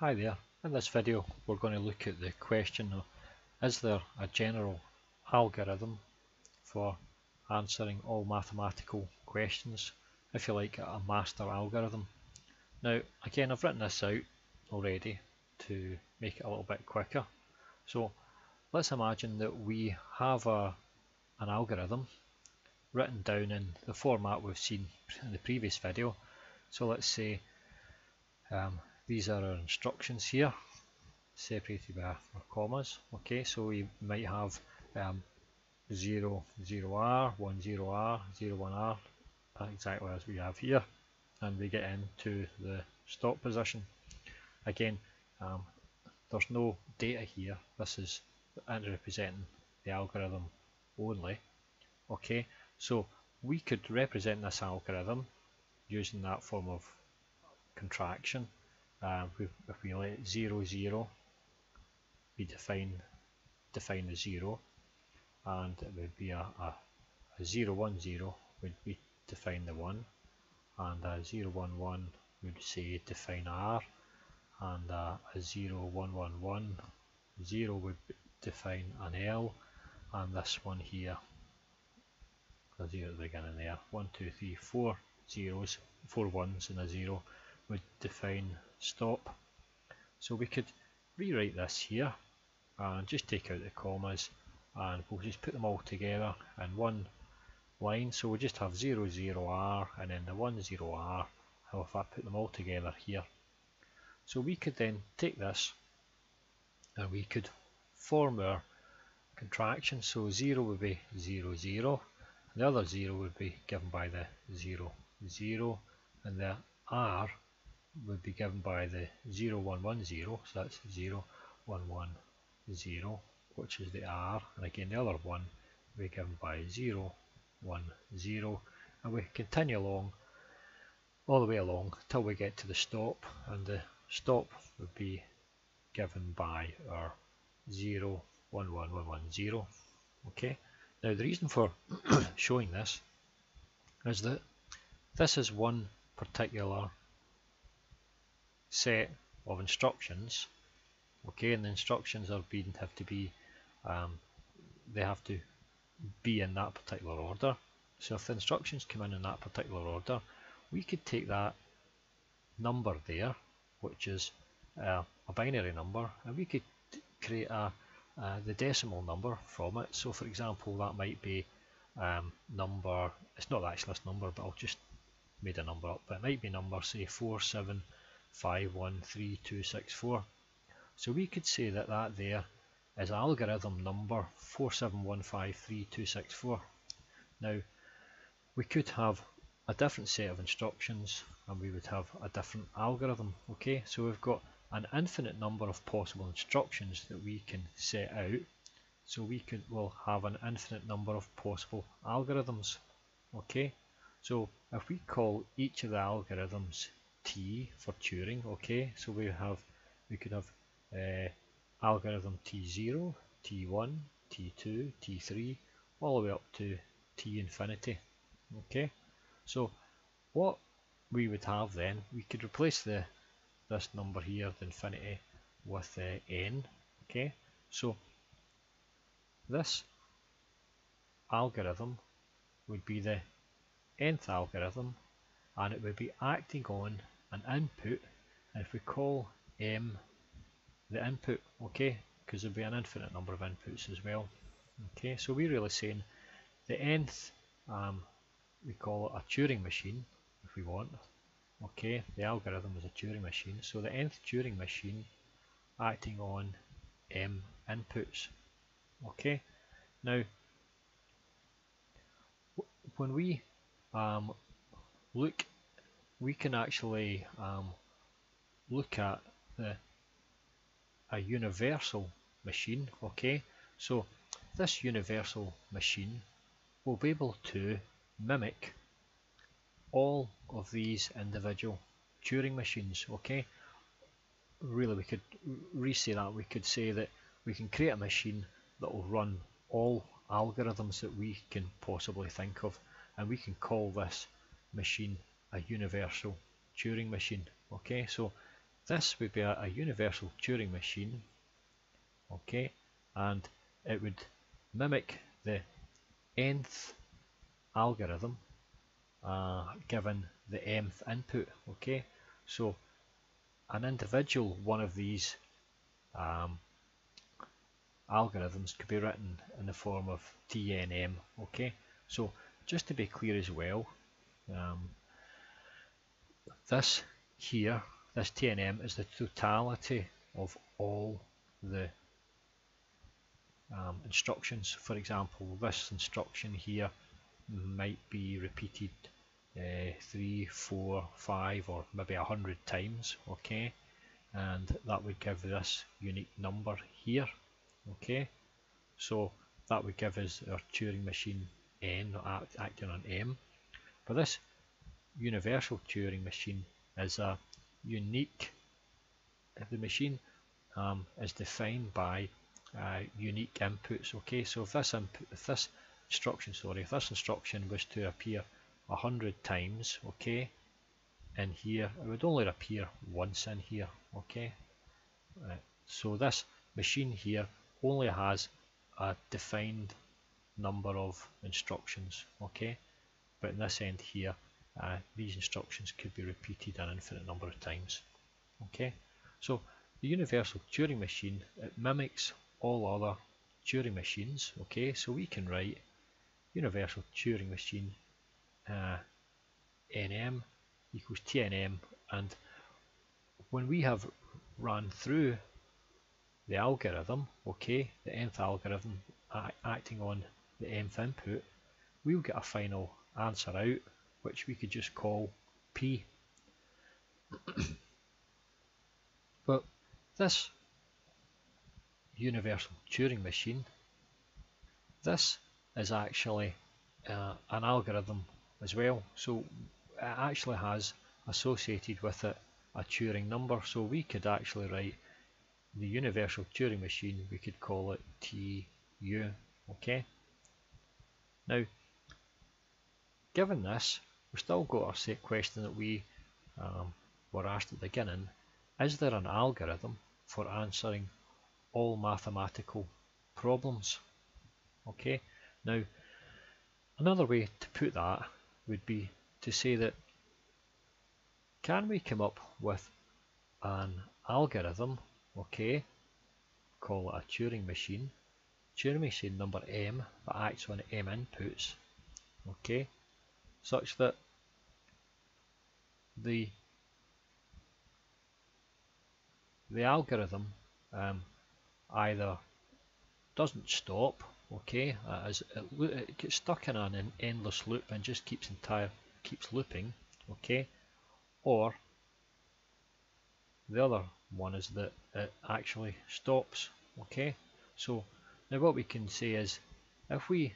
Hi there, in this video we're going to look at the question of is there a general algorithm for answering all mathematical questions, if you like a master algorithm. Now again I've written this out already to make it a little bit quicker. So let's imagine that we have a, an algorithm written down in the format we've seen in the previous video. So let's say um, these are our instructions here, separated by commas. Okay, so we might have um, 0, 0R, 1, 0R, 0, 1R, exactly as we have here. And we get into the stop position. Again, um, there's no data here. This is representing the algorithm only. Okay, so we could represent this algorithm using that form of contraction uh, if we let 0, 0, we define define the 0 and it would be a, a, a 0, 1, 0 would be define the 1 and a 0, 1, 1 would say define R and a, a 0, 1, 1, 1 0 would define an L and this one here a 0 at the beginning there. 1, 2, 3, 4 zeros, 4 ones and a 0 would define stop. So we could rewrite this here and just take out the commas and we'll just put them all together in one line. So we just have 0, 0, R and then the 1, 0, R. How if I put them all together here. So we could then take this and we could form our contraction. So 0 would be 0, 0. The other 0 would be given by the 0, 0 and the R would be given by the 0110, so that's 0110, which is the R, and again the other one will be given by 010, and we continue along all the way along till we get to the stop, and the stop would be given by our 011110. Okay, now the reason for showing this is that this is one particular set of instructions okay and the instructions are being have to be um, they have to be in that particular order. So if the instructions come in in that particular order we could take that number there which is uh, a binary number and we could create a uh, the decimal number from it. So for example that might be um, number it's not actually this number but I'll just made a number up but it might be number say 4 7 513264. So we could say that that there is algorithm number 47153264. Now we could have a different set of instructions and we would have a different algorithm. Okay, so we've got an infinite number of possible instructions that we can set out. So we could will have an infinite number of possible algorithms. Okay, so if we call each of the algorithms t for Turing. Okay, so we have we could have uh, algorithm t0, t1, t2, t3, all the way up to t infinity. Okay, so what we would have then, we could replace the this number here, the infinity, with uh, n. Okay, so this algorithm would be the nth algorithm and it would be acting on an input. And if we call m the input okay because there'll be an infinite number of inputs as well okay? So we're really saying the nth um, we call it a Turing machine if we want okay? The algorithm is a Turing machine. So the nth Turing machine acting on m inputs okay? Now when we um, look we can actually um, look at the a universal machine okay? So this universal machine will be able to mimic all of these individual Turing machines okay? Really we could re-say that. We could say that we can create a machine that will run all algorithms that we can possibly think of and we can call this machine a universal Turing machine. Okay, so this would be a, a universal Turing machine, okay, and it would mimic the nth algorithm uh, given the mth input, okay. So an individual one of these um, algorithms could be written in the form of TNM, okay. So just to be clear as well, um, this here, this TNM is the totality of all the um, instructions. For example, this instruction here might be repeated uh, three, four, five, or maybe a hundred times, okay? And that would give this unique number here, okay? So that would give us our Turing machine N act, acting on M. But this universal Turing machine is a unique, the machine um, is defined by uh, unique inputs. Okay, so if this input, if this instruction, sorry, if this instruction was to appear a hundred times, okay, in here, it would only appear once in here. Okay, uh, so this machine here only has a defined number of instructions. Okay, but in this end here, uh, these instructions could be repeated an infinite number of times. Okay, so the universal Turing machine it mimics all other Turing machines. Okay, so we can write universal Turing machine uh, nm equals tnm, and when we have run through the algorithm, okay, the nth algorithm acting on the nth input, we'll get a final answer out, which we could just call p. but this universal Turing machine, this is actually uh, an algorithm as well. So it actually has associated with it a Turing number. So we could actually write the universal Turing machine, we could call it TU. Okay. Now, given this, we've still got our set question that we um, were asked at the beginning. Is there an algorithm for answering all mathematical problems. Okay, now another way to put that would be to say that can we come up with an algorithm, okay, call it a Turing machine, Turing machine number m that acts on m inputs, okay, such that the the algorithm um, either doesn't stop, okay, uh, as it, it, gets stuck in an endless loop and just keeps entire keeps looping, okay, or the other one is that it actually stops, okay. So now what we can say is if we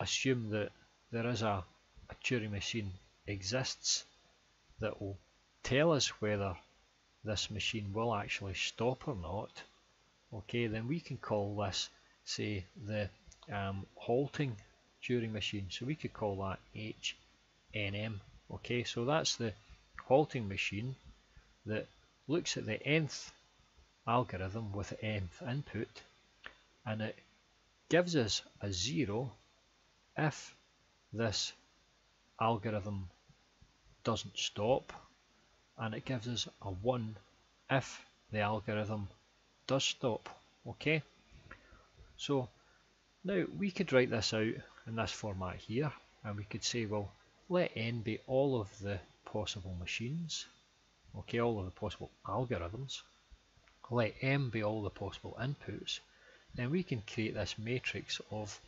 assume that there is a, a Turing machine exists that will tell us whether this machine will actually stop or not, okay then we can call this say the um, halting Turing machine. So we could call that HNM okay? So that's the halting machine that looks at the nth algorithm with nth input and it gives us a zero if this algorithm doesn't stop and it gives us a 1 if the algorithm does stop. Okay, so now we could write this out in this format here and we could say well let n be all of the possible machines okay all of the possible algorithms let m be all the possible inputs then we can create this matrix of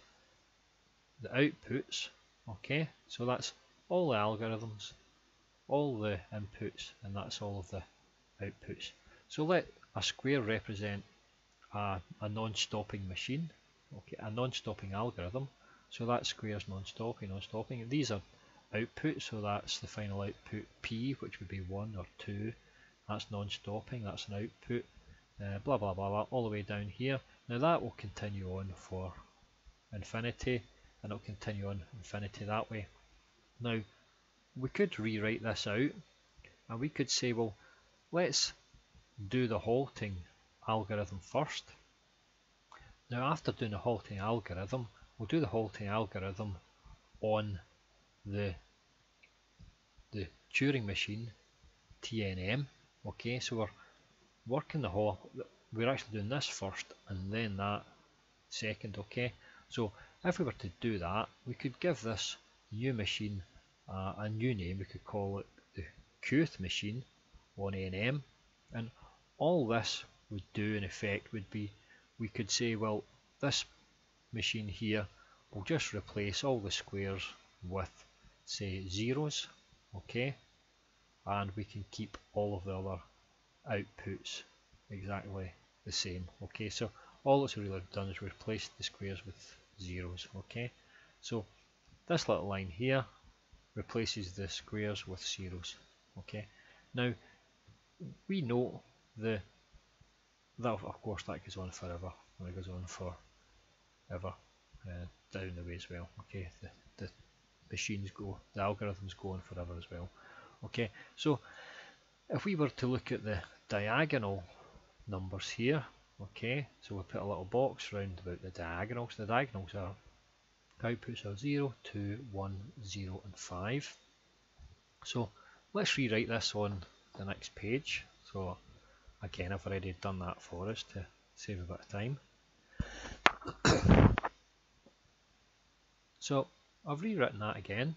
the outputs okay so that's all the algorithms all the inputs and that's all of the outputs so let a square represent a, a non-stopping machine, okay, a non-stopping algorithm. So that square is non-stopping, non-stopping. These are outputs, so that's the final output P, which would be 1 or 2. That's non-stopping, that's an output, uh, blah, blah, blah, blah, all the way down here. Now that will continue on for infinity, and it'll continue on infinity that way. Now, we could rewrite this out, and we could say, well, let's do the halting algorithm first. Now after doing the halting algorithm, we'll do the halting algorithm on the the Turing machine TNM. Okay, so we're working the whole, we're actually doing this first and then that second. Okay, so if we were to do that, we could give this new machine uh, a new name. We could call it the Qth machine on NM, and all this would do in effect would be we could say, well, this machine here will just replace all the squares with say zeros okay? And we can keep all of the other outputs exactly the same okay? So all it's really done is replace the squares with zeros okay? So this little line here replaces the squares with zeros okay? Now we know the that of course that goes on forever. And it goes on for ever uh, down the way as well okay? The, the machines go the algorithms go on forever as well okay? So if we were to look at the diagonal numbers here okay so we put a little box round about the diagonals. The diagonals are outputs are 0 2 1 0 and 5 so let's rewrite this on the next page. So again I've already done that for us to save a bit of time. So I've rewritten that again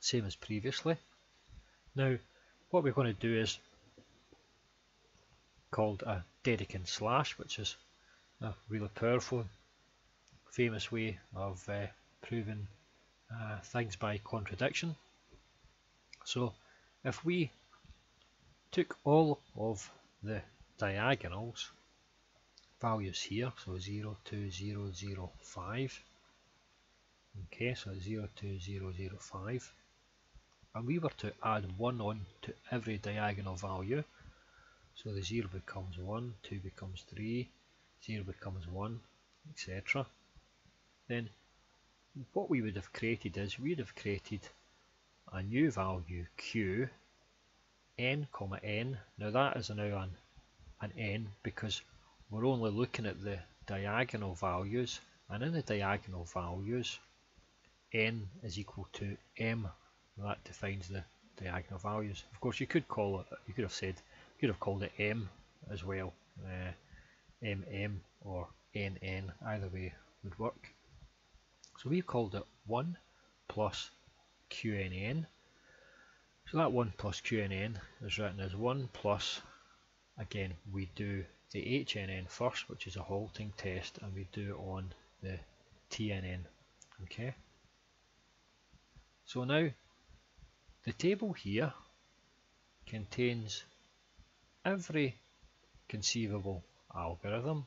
same as previously. Now what we're going to do is called a Dedekind slash which is a really powerful famous way of uh, proving uh, things by contradiction. So if we took all of the diagonals values here so 0 2 0 0 5 okay so 0 2 0 0 5 and we were to add 1 on to every diagonal value so the 0 becomes 1 2 becomes 3 0 becomes 1 etc then what we would have created is we would have created a new value q n comma n. Now that is now an, an n because we're only looking at the diagonal values and in the diagonal values n is equal to m. That defines the diagonal values. Of course you could call it you could have said could have called it m as well uh, mm or nn either way would work so we've called it 1 plus qnn so that 1 plus qnn is written as 1 plus again we do the HNN first, which is a halting test, and we do it on the TNN. Okay. So now the table here contains every conceivable algorithm,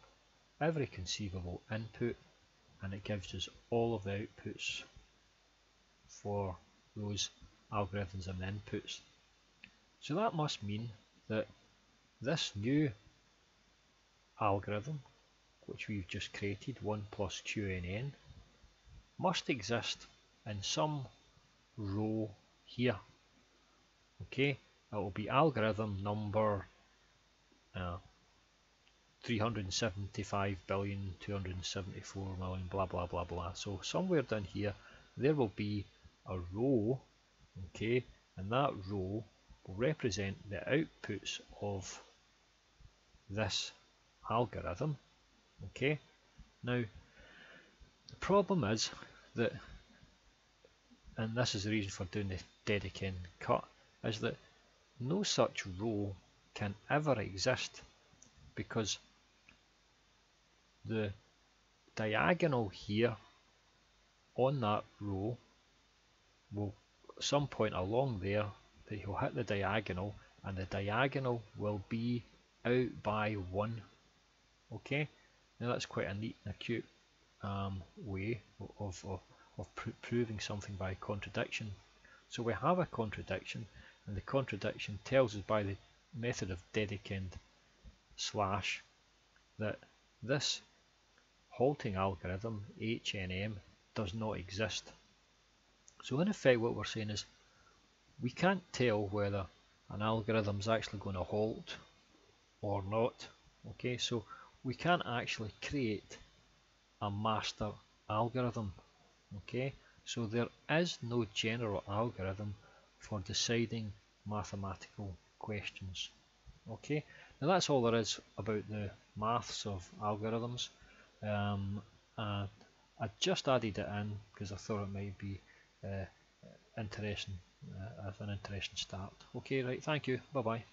every conceivable input, and it gives us all of the outputs for those algorithms and inputs. So that must mean that this new algorithm, which we've just created, 1 plus QNN, must exist in some row here. Okay, it will be algorithm number uh, 375 billion 274 million blah blah blah blah so somewhere down here there will be a row okay and that row will represent the outputs of this algorithm. Okay, now the problem is that, and this is the reason for doing the Dedekind cut, is that no such row can ever exist because the diagonal here on that row will some point along there that he'll hit the diagonal and the diagonal will be out by one Okay, now that's quite a neat and acute um, way of, of, of pr proving something by contradiction. So we have a contradiction, and the contradiction tells us by the method of Dedekind slash that this halting algorithm, HNM, does not exist. So in effect what we're saying is we can't tell whether an algorithm is actually going to halt or not. Okay, so we can't actually create a master algorithm. Okay, so there is no general algorithm for deciding mathematical questions. Okay, now that's all there is about the maths of algorithms. Um, I just added it in because I thought it might be uh, interesting uh, an interesting start. Okay, right, thank you, bye bye.